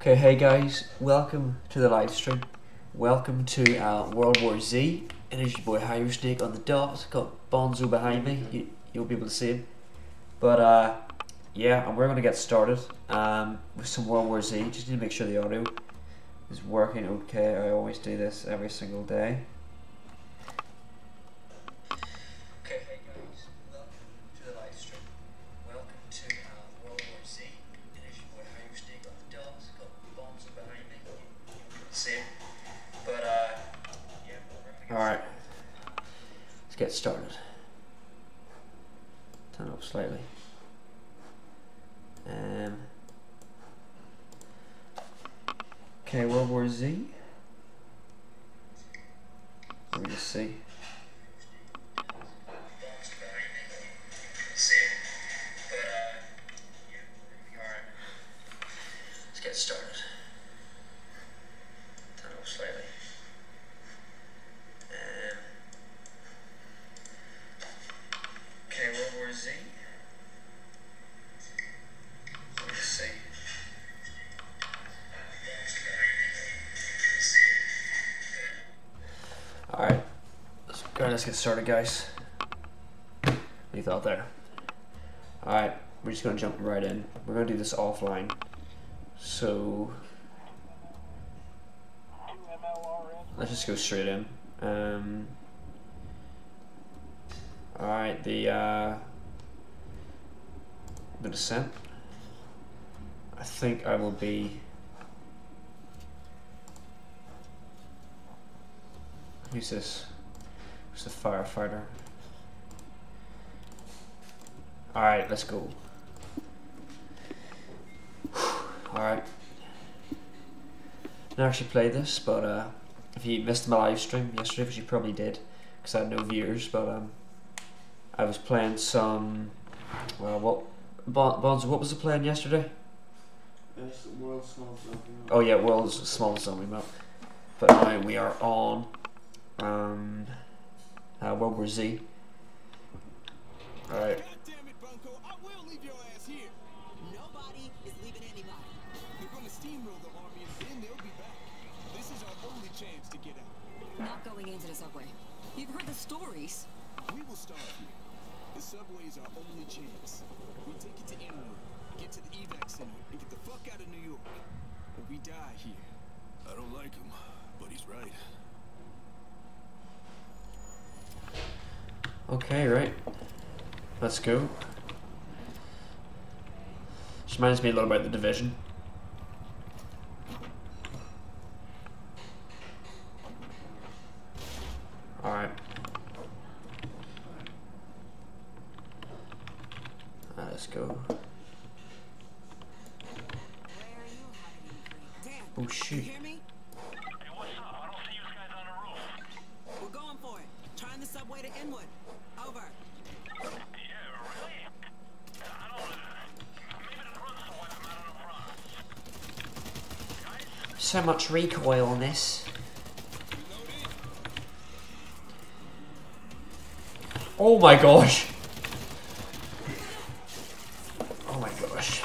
Okay, hey guys, welcome to the live stream. Welcome to uh, World War Z. It is your boy Hydro Snake on the dot. Got Bonzo behind me. You, you'll be able to see him. But uh, yeah, and we're gonna get started um, with some World War Z. Just need to make sure the audio is working okay. I always do this every single day. Let's get started, guys. You thought there? Alright, we're just gonna jump right in. We're gonna do this offline. So, let's just go straight in. Um, Alright, the, uh, the descent. I think I will be. Who's this? Who's the firefighter? Alright, let's go. Alright. Never actually played this, but uh, if you missed my live stream yesterday, which you probably did, because I had no viewers, but um, I was playing some. Well, what. Bon- Bonds, what was the plan yesterday? It's world's smallest zombie map. Oh yeah, world's smallest zombie map. But now we are on um uh, World War Z. Alright. God damn it, Bunko! I will leave your ass here. Nobody is leaving anybody. They're gonna steamroll the army and then they'll be back. This is our only chance to get out. Not going into the subway. You've heard the stories. We will start here. The subway is our only chance. We take it to Inwood, get to the evac center, and get the fuck out of New York. Or we die here. I don't like him, but he's right. Okay, right. Let's go. Just reminds me a little bit about the division. Alright. Let's go. Oh, Where are you hiding? Damn. Oh You shoot. Hey, what's up? I don't see you guys on the roof. We're going for it. Trying the subway to Inwood. So much recoil on this. Oh my gosh. Oh my gosh.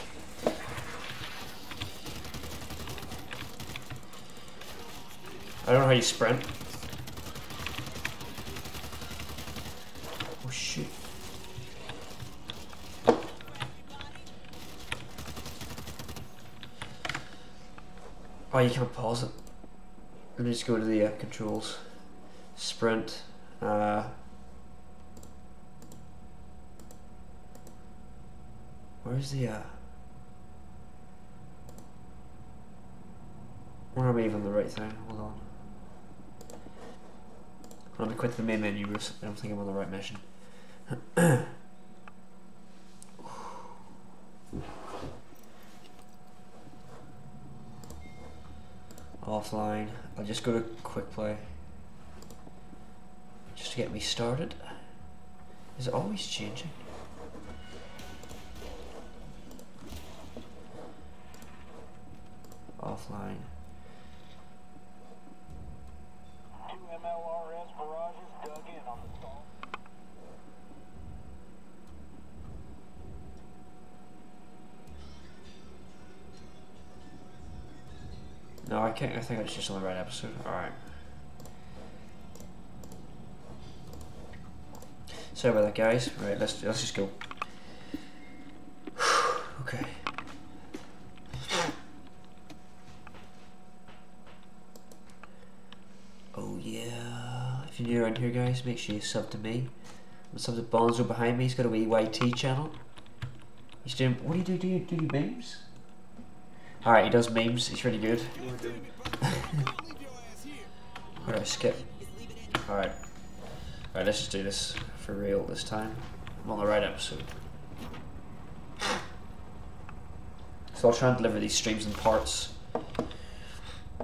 I don't know how you sprint. You can't pause it. Let me just go to the uh, controls. Sprint. Uh, where's the. Uh, where am I even the right thing? Hold on. Let me quit the main menu. I don't think I'm on the right mission. Offline. I'll just go to quick play. Just to get me started. Is it always changing? Offline. Can't. I think it's just on the right episode. All right. Sorry about that, guys. Right, let's let's just go. okay. Oh yeah. If you're new around here, guys, make sure you sub to me. And sub to Bonzo behind me. He's got a wee YT channel. He's doing. What do you do? Do you do you memes? All right, he does memes. He's really good. Alright, skip. Alright. Alright, let's just do this for real this time. I'm on the right episode. So I'll try and deliver these streams in parts.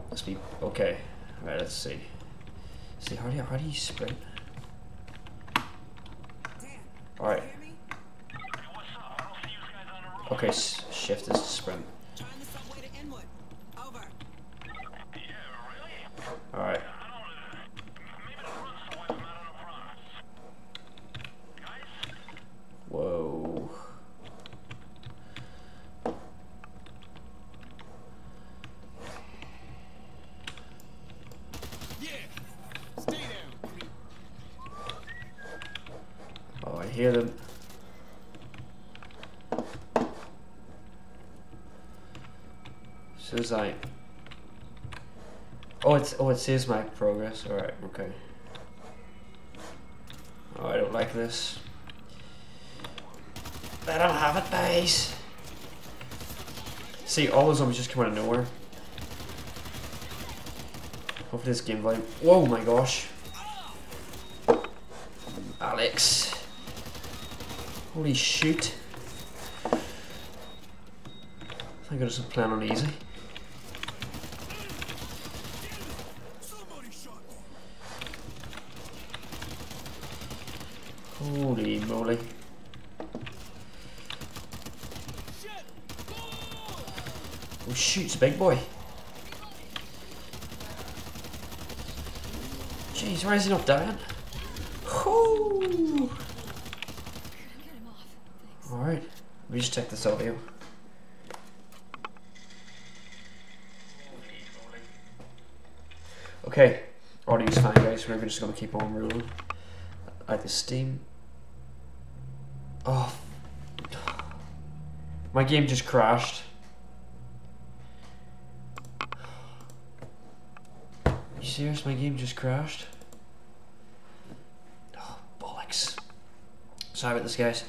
Let's be okay. Alright, let's see. See how do you how do you sprint? Alright. What's up? I don't see you guys on the roof. Okay, shift is to sprint. Trying the subway to Inwood. Over. Yeah, really? Alright. I don't. Uh, maybe the run somewhere I'm not on a promise. Guys? Whoa. Yeah. Stay down. Oh, I hear them. Says I. Oh, it's oh, it says my progress. All right, okay. Oh, I don't like this. Him have it, guys. See, all those zombies just come out of nowhere. Hopefully this game volume. Whoa, my gosh. Alex. Holy shoot. I goodness I'm playing on easy. Holy moly. Oh shoot, it's a big boy. Jeez, why is he not dying? Whoo! Get him off. Thanks. Alright, let me just check this audio. Okay, audio's fine guys, we're just gonna keep on rolling. At the Steam. Oh. My game just crashed. You serious? My game just crashed? Oh, bollocks. Sorry about this, guys.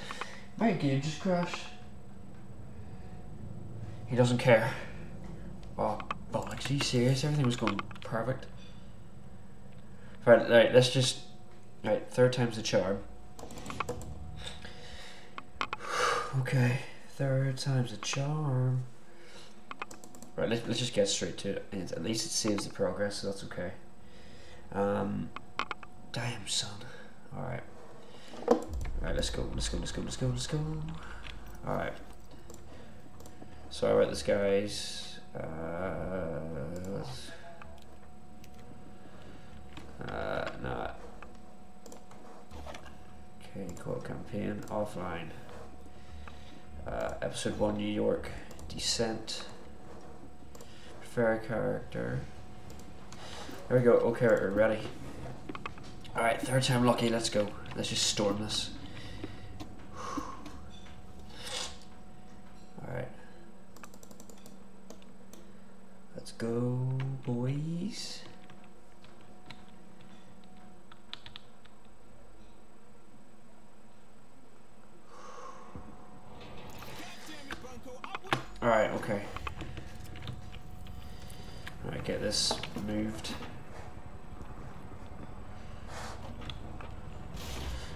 My game just crashed. He doesn't care. Oh, bollocks. Are you serious? Everything was going perfect. Right, right, let's just. Right, third time's the charm. Okay, third time's the charm. Right, let's, let's just get straight to it. At least it saves the progress, so that's okay. Um, damn, son. Alright. Alright, let's go, let's go, let's go, let's go, let's go. Alright. Sorry about this, guys. Uh, uh, nah. Okay, core campaign, offline. Uh, episode 1, New York. Descent. Prefer character. There we go, okay, we're ready. Alright, third time lucky, let's go. Let's just storm this. Go, boys. Alright, okay. Alright, get this moved.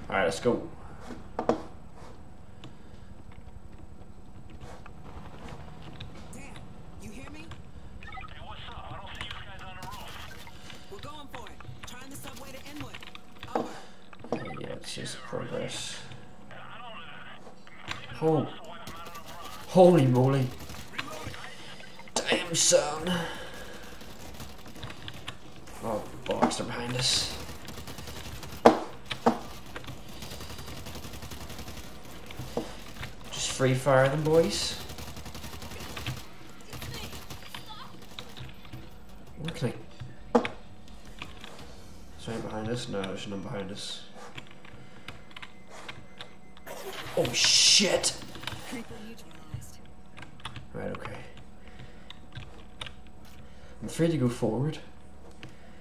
Alright, let's go. Oh. Holy moly. Damn, son. Oh, box, are behind us. Just free fire them, boys. Okay. Is anyone behind us? No, there's none behind us. Oh, shit. Neutralized. Right, okay. I'm afraid to go forward.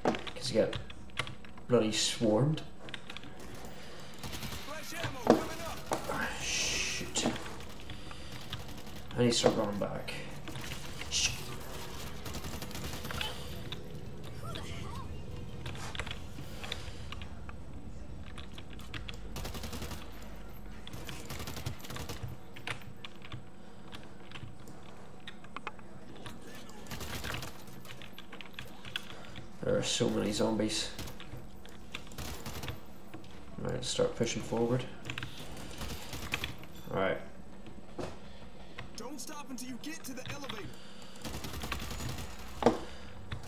Because you get bloody swarmed. Ah, shoot. I need to start running back. So many zombies. Right, let's start pushing forward. Alright, Don't stop until you get to the elevator.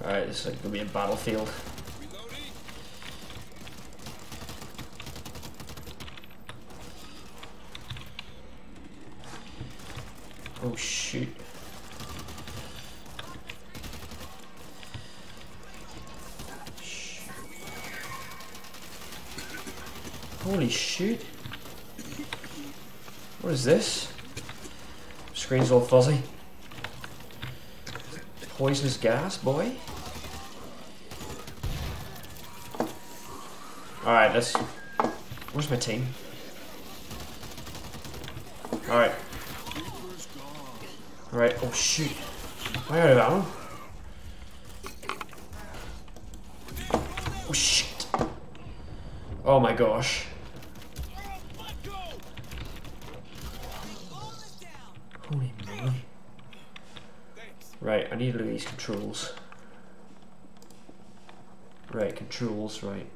alright, this is like gonna be a battlefield. Fuzzy. Poisonous gas, boy. Alright, let's. Where's my team? Alright. Alright, oh shoot. I out of ammo? Oh shit. Oh my gosh. Right, I need to look at these controls. Right, controls, right.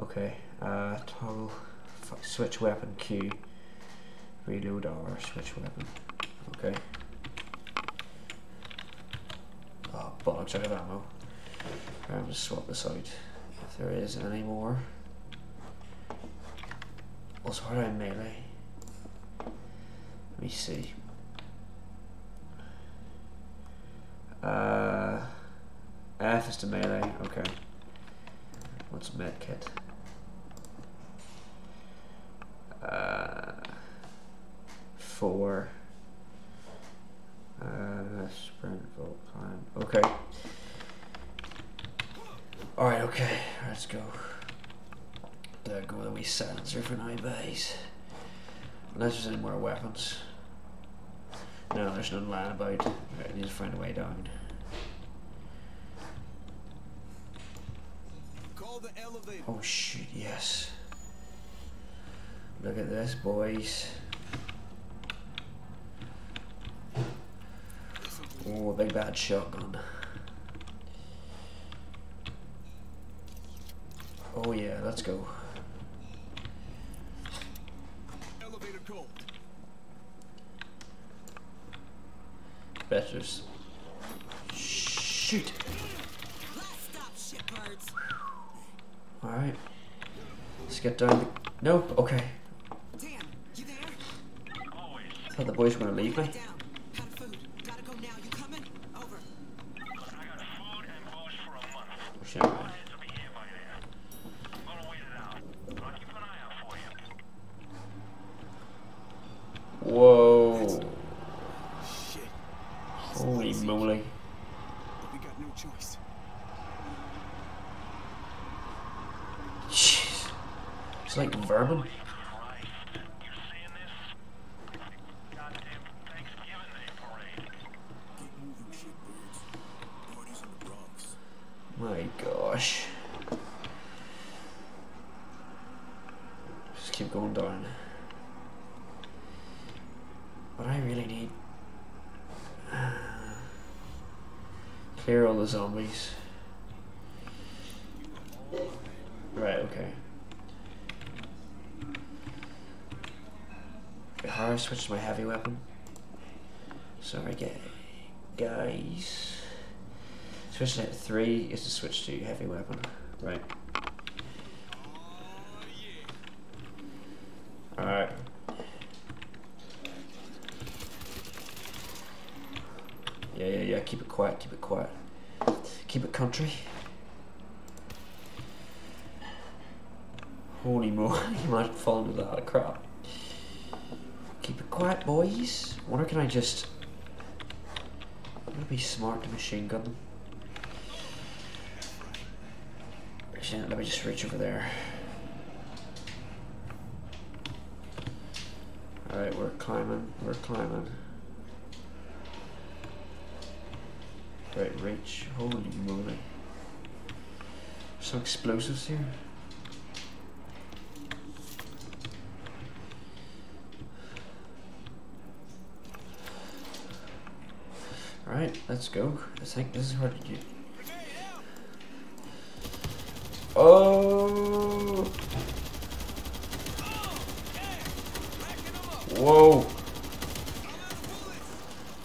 Okay, uh, toggle, switch weapon Q, reload R, switch weapon. Okay. Oh, bollocks, I have ammo. Right, I'm gonna swap this out. If there is any more. Also, how do I melee? Let me see. Uh, F is to melee. Okay. What's medkit? Uh, four. Uh, sprint, volt, climb. Okay. All right. Okay. Let's go. There go the wee silencer for now, guys. Unless there's any more weapons. No, there's none lying about. Right, I need to find a way down. Call the elevator. Oh shoot, yes. Look at this, boys. Oh, a big bad shotgun. Oh yeah, let's go. Elevator cold. Betters. Shoot. Stop, shitbirds. Alright. Let's get down the... Nope, okay. Dan, you there? I thought the boys were gonna leave me. Down. Out of food. Gotta go now. You coming? Over. I got food and booze for a month. Oh, shit. My heads will be here by then. I'm gonna wait it out. But I'll keep an eye out for you. Whoa. Shit. Holy moly. But we got no choice. Jeez. It's like vermin. Christ. You seeing this? Goddamn Thanksgiving Day parade. Keep moving, shitbirds. Parties in the Bronx. My gosh. Just keep going down. What I really need. Clear all the zombies. Right, okay. How do I switch to my heavy weapon? Sorry, ga- guys. Switching at three is to switch to heavy weapon. Right. Alright. Yeah, yeah, yeah. Keep it quiet. Keep it quiet. Keep it country. Holy moly, imagine falling into that crap. Keep it quiet, boys. Wonder can I just. Be smart to machine gun them? Actually, let me just reach over there. Alright, we're climbing, we're climbing. Right, reach. Holy moly. Some explosives here. Alright, let's go. I think this is hard to do. Oh! Whoa!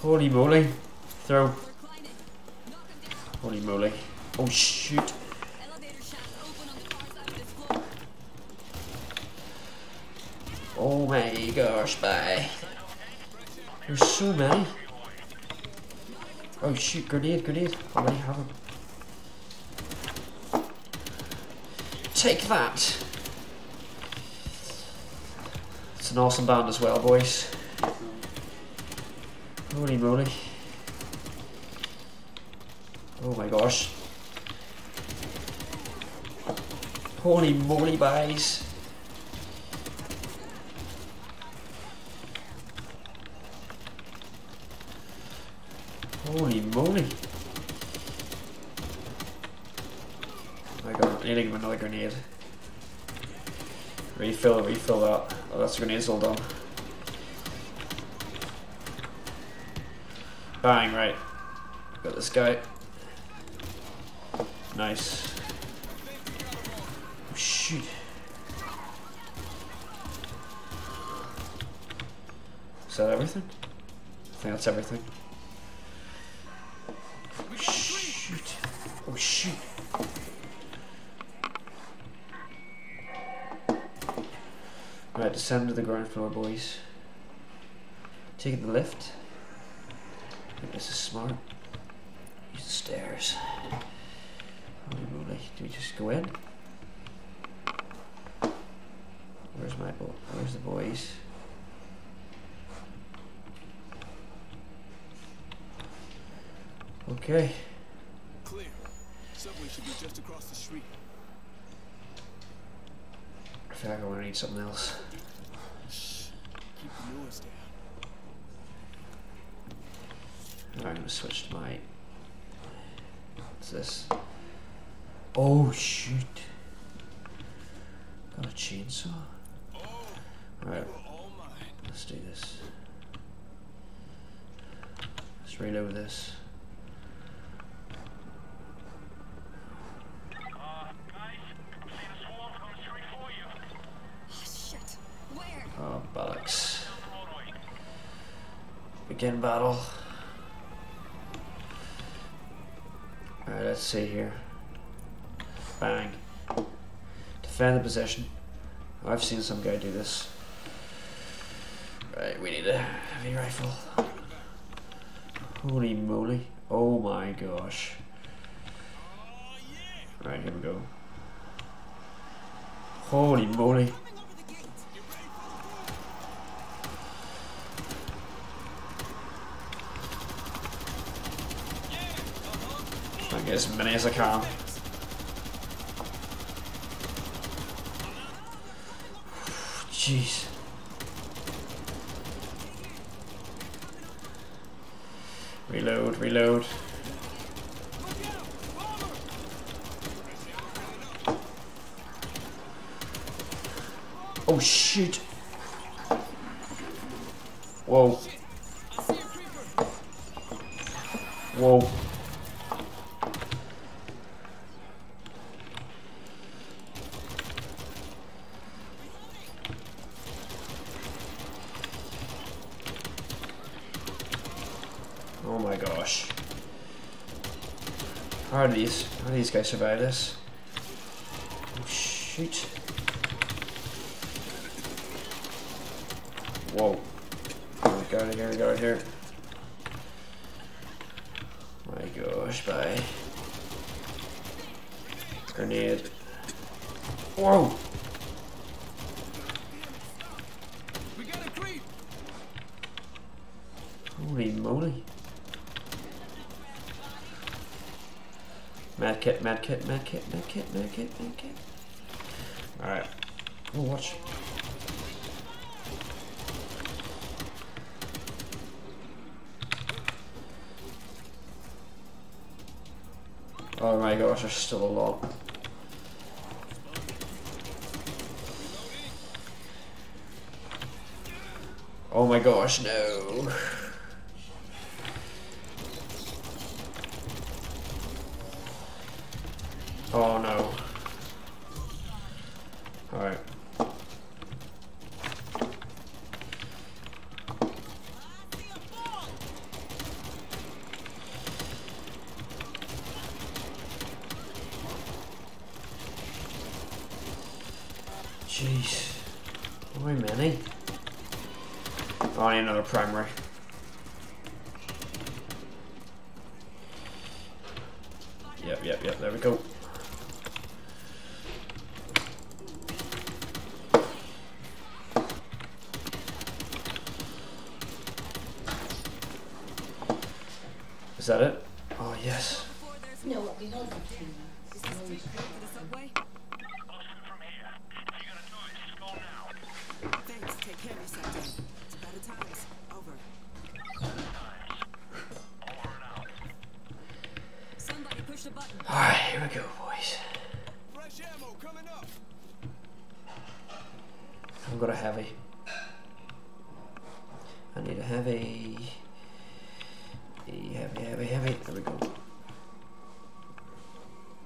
Holy moly. Throw. Holy moly. Oh shoot. Oh my gosh, bye. There's so many. Oh shoot, grenade, grenade. Already have them. Take that. It's an awesome band as well, boys. Holy moly. Oh my gosh. Holy moly, guys. Holy moly. I got another grenade. Refill, refill that. Oh, that's grenade's all done. Bang, right. Got this guy. Nice. Oh, shoot. Is that everything? I think that's everything. Shoot. Right, descend to the ground floor, boys. Taking the lift. This is smart. Use the stairs. Do we just go in? Where's my boy? where's the boys? Okay. Should be just across the street. I feel like I want to need something else. Shh. Keep the noise down. I'm gonna switch to my. What's this? Oh shoot! Got a chainsaw. Oh, Right, let's do this. Let's reload this. Begin battle. Alright, let's see here. Bang. Defend the position. I've seen some guy do this. Right, we need a heavy rifle. Holy moly. Oh my gosh. Right, here we go. Holy moly. Get as many as I can. Jeez. Reload, reload. Oh shoot. Whoa. Whoa. Oh my gosh. How do these how do these guys survive this? Oh shoot. Whoa. Oh, got it here, got it here. My gosh, bye. Grenade. Whoa! Medkit, medkit, medkit, medkit, medkit, medkit. Alright. Oh, watch. Oh my gosh, there's still a lot. Oh my gosh, no. Primary. Alright, here we go, boys. Up. I've got a. I need a heavy. Heavy, heavy, heavy. There we go.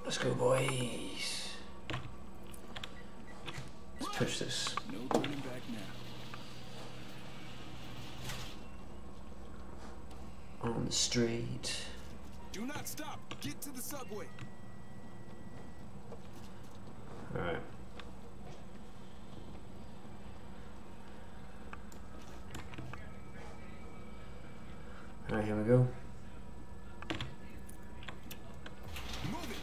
Let's go, boys. Let's push this. No turning back now. On the street. Do not stop. Get to the subway. Alright. Alright, here we go. Move it.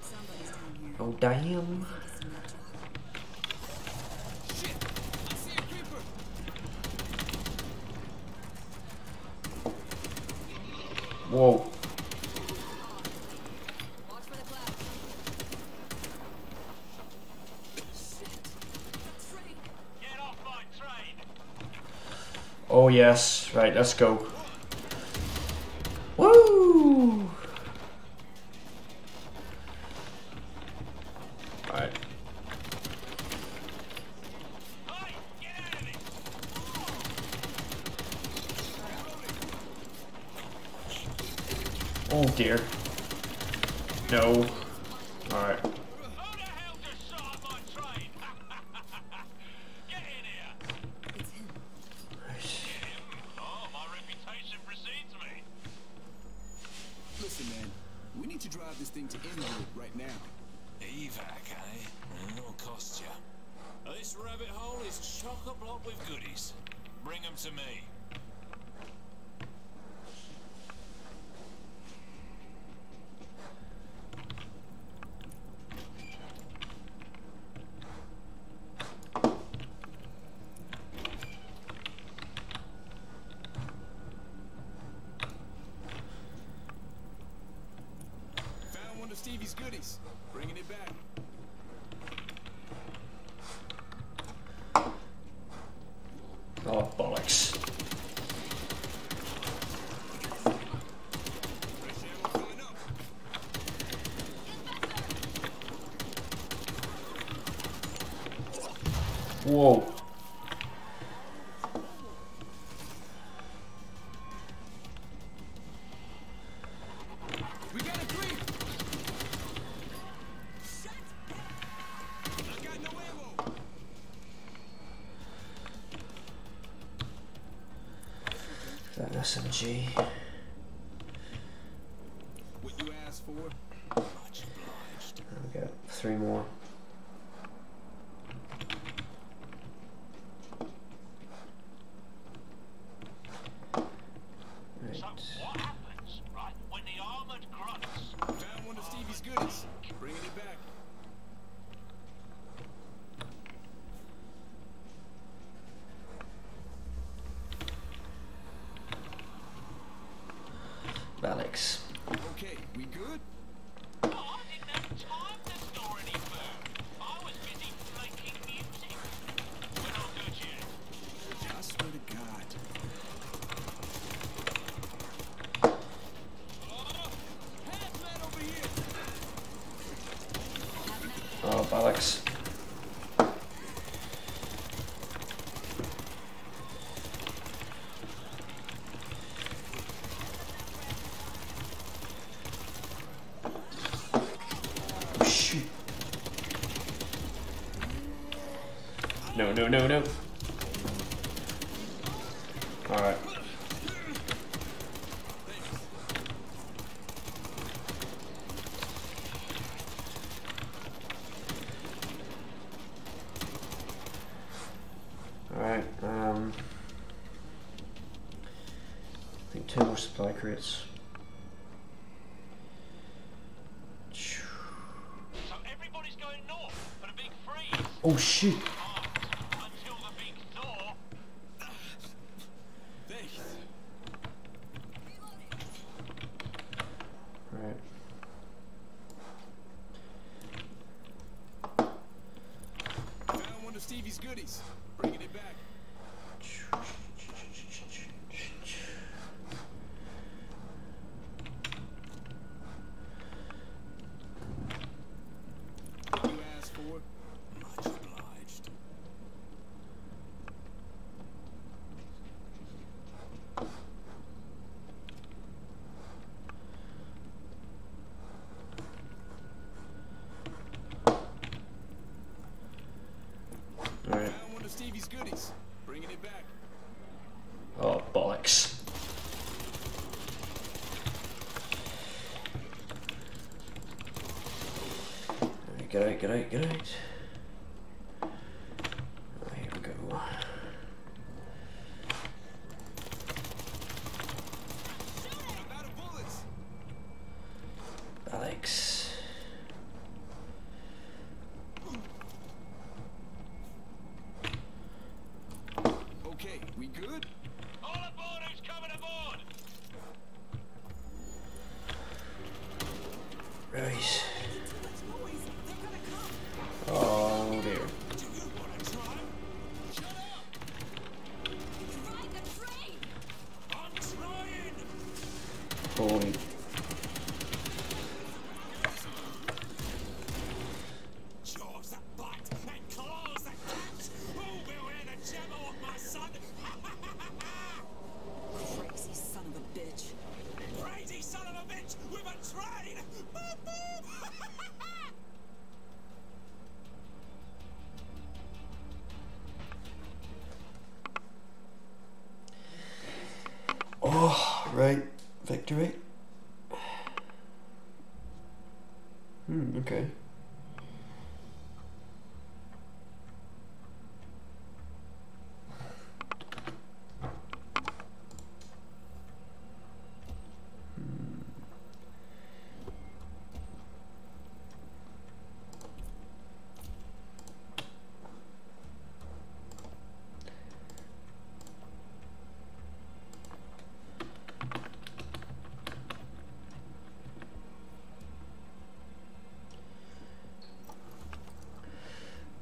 Somebody's down here. Oh, damn. Shit. I see a creeper. Whoa. Watch for the cloud. Shit. Train. Get off damn. train. Oh, yes. Right, let's go. Listen, man. We need to drive this thing to Inwood right now. Evac, eh? It'll cost you. This rabbit hole is chock-a-block with goodies. Bring them to me. SMG. What you asked for? Much obliged. We got three more. Right. So what happens, right? Oh, shoot. No, no, no, no. Alright. Alright, um. I think two more supply crates. So everybody's going north for the big freeze. Oh shoot! Until the big thaw. Thanks. Alright. Found one of Stevie's goodies. Bringing it back. You asked for. Much obliged. Alright. Found one of Stevie's goodies. Bringing it back. Oh, bollocks. Alright, Get out, get out, get out. Oh, here we go. I'm out of bullets. Alex. Okay, we good? All aboard who's coming aboard. Right.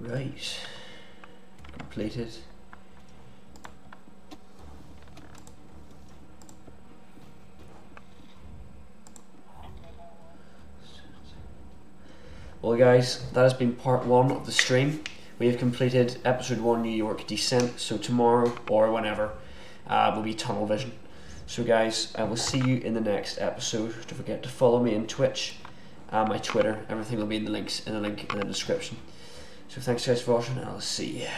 Right. Completed. Well, guys, that has been part one of the stream. We have completed episode one New York Descent, so tomorrow or whenever uh, will be Tunnel Vision. So, guys, I will see you in the next episode. Don't forget to follow me on Twitch, uh, my Twitter. Everything will be in the links in the link in the description. So, thanks, guys, for watching, and I'll see you.